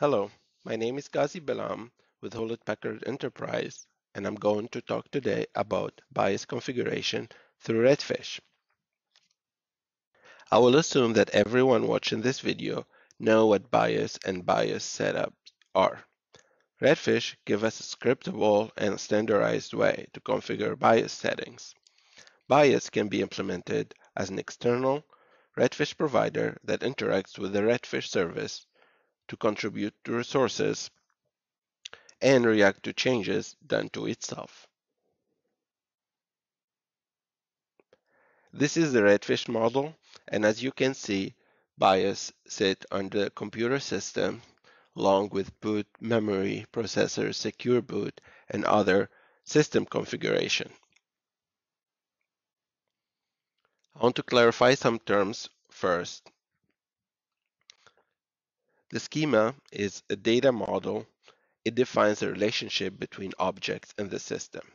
Hello, my name is Ghazi Belam with Hewlett Packard Enterprise, and I'm going to talk today about BIOS configuration through Redfish. I will assume that everyone watching this video know what BIOS and BIOS setups are. Redfish give us a scriptable and standardized way to configure BIOS settings. BIOS can be implemented as an external Redfish provider that interacts with the Redfish service to contribute to resources and react to changes done to itself. This is the Redfish model, and as you can see, BIOS sit on the computer system along with boot, memory, processor, secure boot, and other system configuration. I want to clarify some terms first. The schema is a data model. It defines the relationship between objects and the system.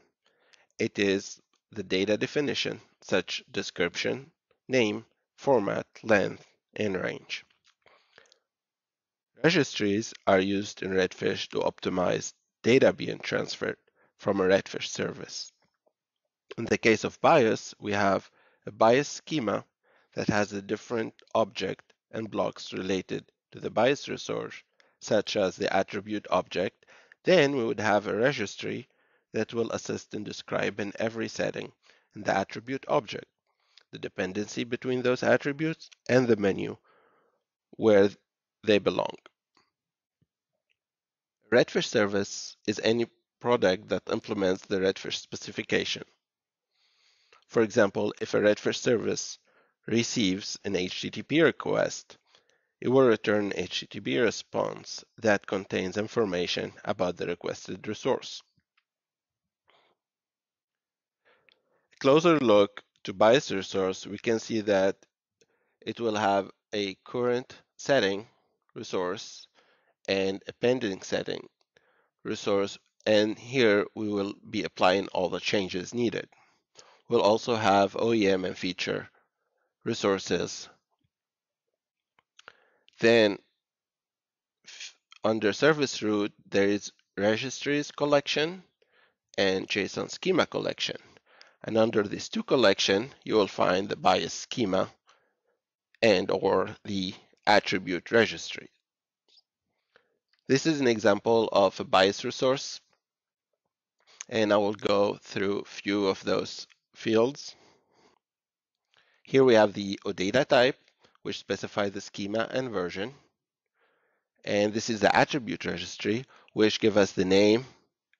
It is the data definition, such description, name, format, length, and range. Registries are used in Redfish to optimize data being transferred from a Redfish service. In the case of BIOS, we have a BIOS schema that has a different object and blocks related to the BIOS resource, such as the attribute object, then we would have a registry that will assist in describing every setting in the attribute object, the dependency between those attributes, and the menu where they belong. Redfish service is any product that implements the Redfish specification. For example, if a Redfish service receives an HTTP request, it will return HTTP response that contains information about the requested resource. A closer look to BIOS resource, we can see that it will have a current setting resource and a pending setting resource and here we will be applying all the changes needed. We'll also have OEM and feature resources then under service root, there is registries collection and JSON schema collection. And under these two collection, you will find the BIOS schema and or the attribute registry. This is an example of a BIOS resource. And I will go through a few of those fields. Here we have the OData type, which specify the schema and version. And this is the attribute registry, which give us the name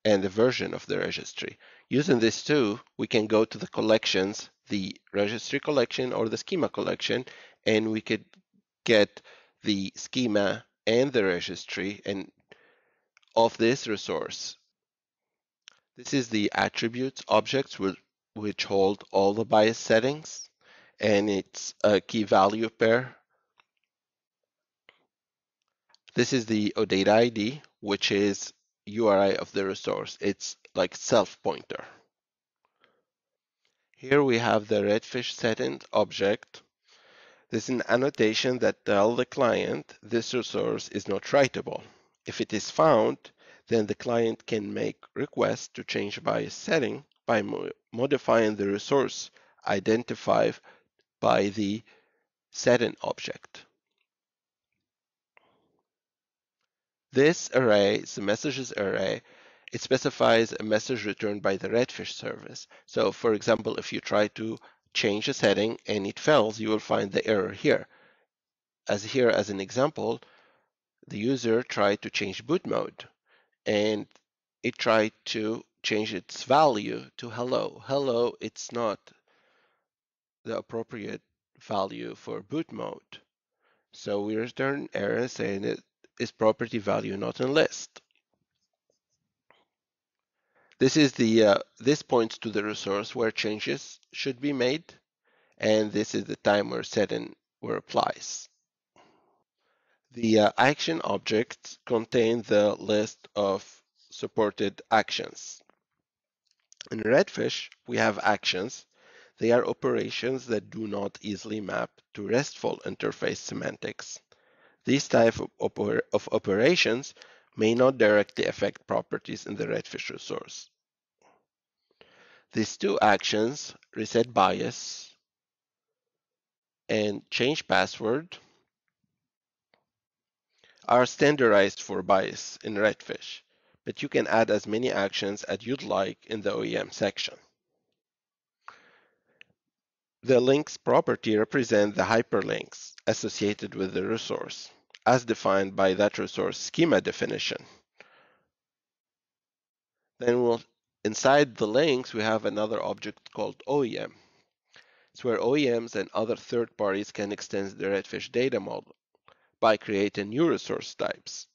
and the version of the registry. Using this too, we can go to the collections, the registry collection or the schema collection, and we could get the schema and the registry and of this resource. This is the attributes objects which hold all the BIOS settings and it's a key value pair. This is the OData ID, which is URI of the resource. It's like self pointer. Here we have the redfish setting object. This is an annotation that tells the client this resource is not writable. If it is found, then the client can make requests to change by setting by mo modifying the resource identifier by the setting object. This array a messages array. It specifies a message returned by the Redfish service. So for example, if you try to change a setting and it fails, you will find the error here. As here as an example, the user tried to change boot mode and it tried to change its value to hello. Hello, it's not the appropriate value for boot mode. So we return an error saying it is property value not in list. This is the uh, this points to the resource where changes should be made, and this is the timer setting where applies. The uh, action objects contain the list of supported actions. In Redfish, we have actions they are operations that do not easily map to RESTful interface semantics. These type of, oper of operations may not directly affect properties in the redfish resource. These two actions, reset BIOS and change password, are standardized for BIOS in Redfish, but you can add as many actions as you'd like in the OEM section. The links property represent the hyperlinks associated with the resource, as defined by that resource schema definition. Then we'll, inside the links, we have another object called OEM. It's where OEMs and other third parties can extend the Redfish data model by creating new resource types.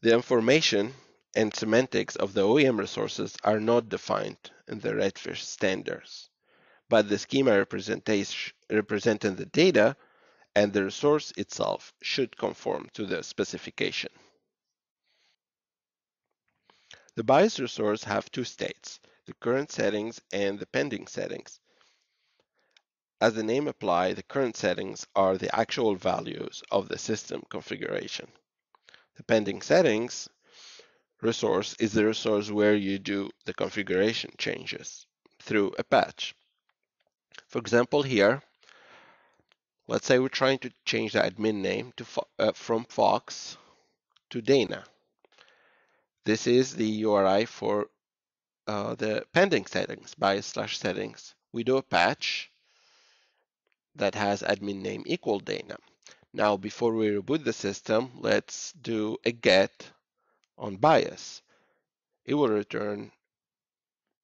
The information and semantics of the OEM resources are not defined in the Redfish standards, but the schema representation representing the data and the resource itself should conform to the specification. The BIOS resource have two states, the current settings and the pending settings. As the name apply, the current settings are the actual values of the system configuration. The pending settings resource is the resource where you do the configuration changes through a patch. For example, here, let's say we're trying to change the admin name to uh, from Fox to Dana. This is the URI for uh, the pending settings, BIOS slash settings. We do a patch that has admin name equal Dana. Now, before we reboot the system, let's do a get on BIOS. It will return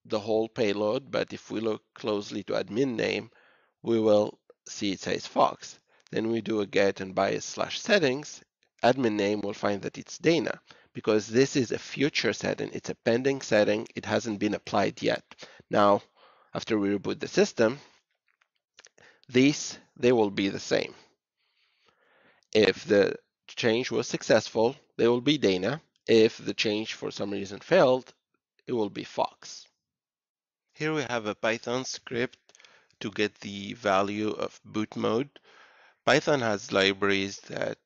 the whole payload, but if we look closely to admin name, we will see it says Fox. Then we do a get and BIOS slash settings. Admin name will find that it's Dana because this is a future setting. It's a pending setting. It hasn't been applied yet. Now, after we reboot the system, these, they will be the same. If the change was successful, they will be Dana. If the change for some reason failed, it will be Fox. Here we have a Python script to get the value of boot mode. Python has libraries that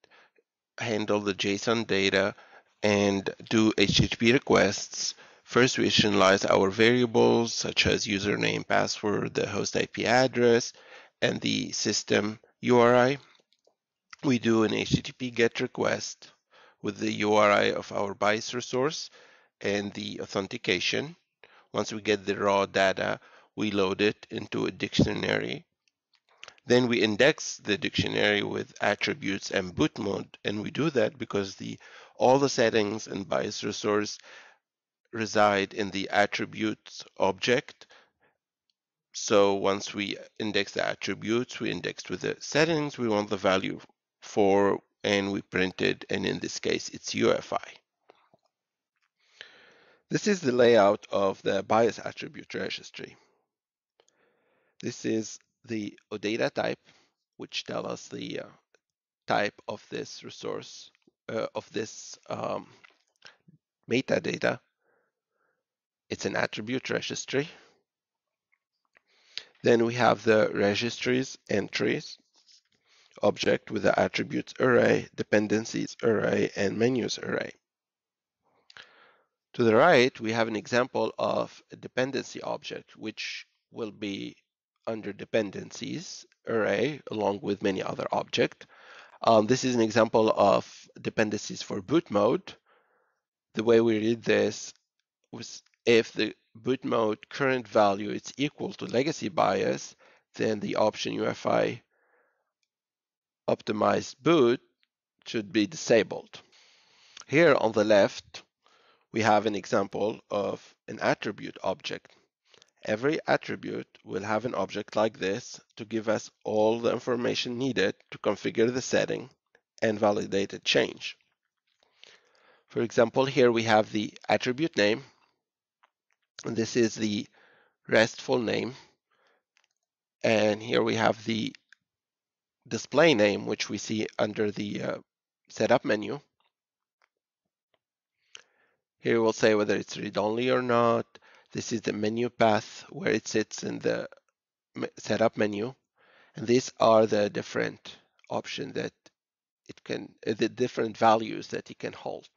handle the JSON data and do HTTP requests. First, we initialize our variables such as username, password, the host IP address, and the system URI. We do an HTTP GET request with the URI of our BIOS resource and the authentication. Once we get the raw data, we load it into a dictionary. Then we index the dictionary with attributes and boot mode, and we do that because the all the settings in BIOS resource reside in the attributes object so once we index the attributes, we indexed with the settings we want the value for, and we printed, and in this case, it's UEFI. This is the layout of the BIOS attribute registry. This is the OData type, which tell us the uh, type of this resource, uh, of this um, metadata. It's an attribute registry. Then we have the registries entries object with the attributes array, dependencies array, and menus array. To the right, we have an example of a dependency object, which will be under dependencies array along with many other objects. Um, this is an example of dependencies for boot mode. The way we read this was if the boot mode current value is equal to legacy BIOS, then the option UEFI optimized boot should be disabled. Here on the left, we have an example of an attribute object. Every attribute will have an object like this to give us all the information needed to configure the setting and validate a change. For example, here we have the attribute name and this is the RESTful name. And here we have the display name, which we see under the uh, setup menu. Here we'll say whether it's read-only or not. This is the menu path where it sits in the setup menu. And these are the different option that it can, uh, the different values that it can hold.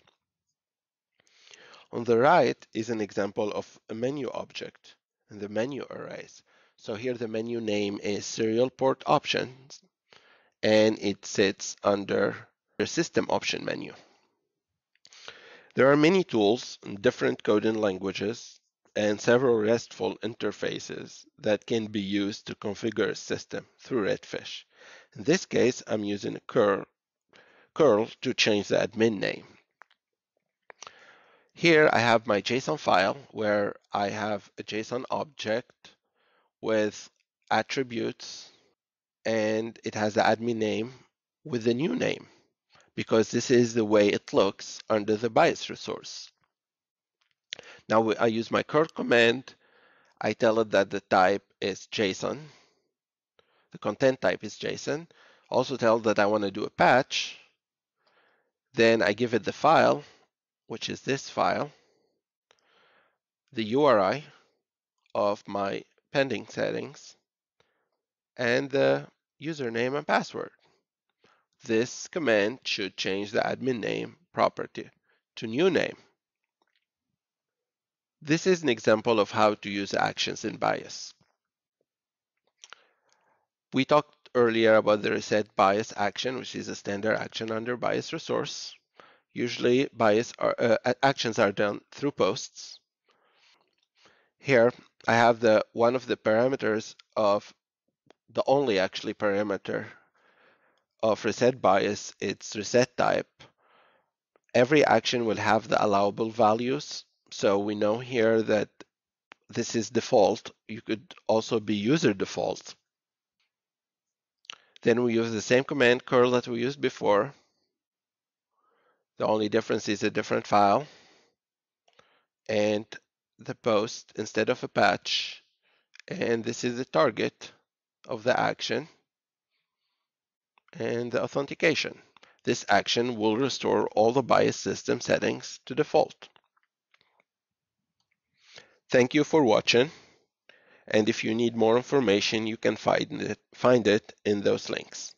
On the right is an example of a menu object and the menu arrays. So here the menu name is serial port options and it sits under the system option menu. There are many tools in different coding languages and several RESTful interfaces that can be used to configure a system through Redfish. In this case, I'm using curl, curl to change the admin name. Here I have my JSON file where I have a JSON object with attributes and it has the admin name with the new name because this is the way it looks under the BIOS resource. Now I use my curl command. I tell it that the type is JSON. The content type is JSON. Also tell that I want to do a patch. Then I give it the file, which is this file, the URI of my pending settings, and the username and password. This command should change the admin name property to new name. This is an example of how to use actions in BIOS. We talked earlier about the reset BIOS action, which is a standard action under BIOS resource. Usually BIOS are, uh, actions are done through posts. Here I have the one of the parameters of the only actually parameter of reset BIOS, it's reset type. Every action will have the allowable values. So we know here that this is default. You could also be user default. Then we use the same command curl that we used before. The only difference is a different file. And the post instead of a patch. And this is the target of the action and the authentication. This action will restore all the BIOS system settings to default. Thank you for watching. And if you need more information, you can find it, find it in those links.